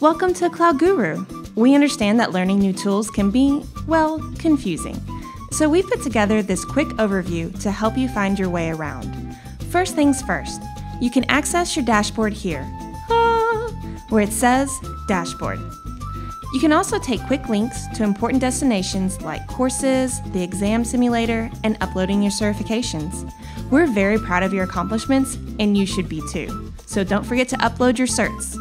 Welcome to Cloud Guru. We understand that learning new tools can be, well, confusing. So we put together this quick overview to help you find your way around. First things first, you can access your dashboard here, ah, where it says Dashboard. You can also take quick links to important destinations like courses, the exam simulator, and uploading your certifications. We're very proud of your accomplishments, and you should be too. So don't forget to upload your certs.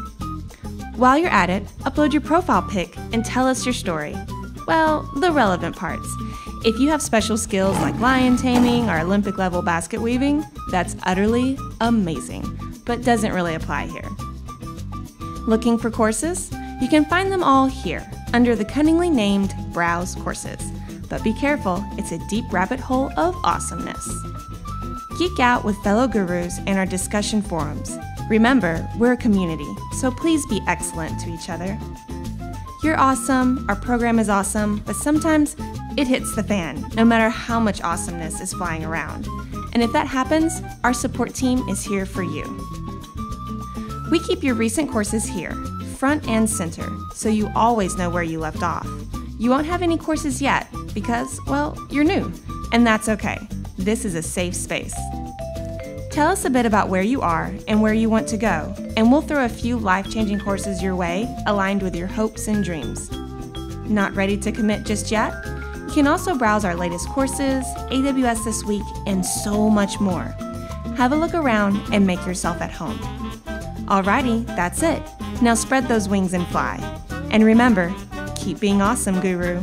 While you're at it, upload your profile pic and tell us your story. Well, the relevant parts. If you have special skills like lion taming or Olympic level basket weaving, that's utterly amazing, but doesn't really apply here. Looking for courses? You can find them all here under the cunningly named Browse Courses. But be careful, it's a deep rabbit hole of awesomeness. Geek out with fellow gurus in our discussion forums. Remember, we're a community, so please be excellent to each other. You're awesome, our program is awesome, but sometimes it hits the fan, no matter how much awesomeness is flying around. And if that happens, our support team is here for you. We keep your recent courses here, front and center, so you always know where you left off. You won't have any courses yet because, well, you're new, and that's okay. This is a safe space. Tell us a bit about where you are and where you want to go, and we'll throw a few life changing courses your way aligned with your hopes and dreams. Not ready to commit just yet? You can also browse our latest courses, AWS This Week, and so much more. Have a look around and make yourself at home. Alrighty, that's it. Now spread those wings and fly. And remember, keep being awesome, Guru.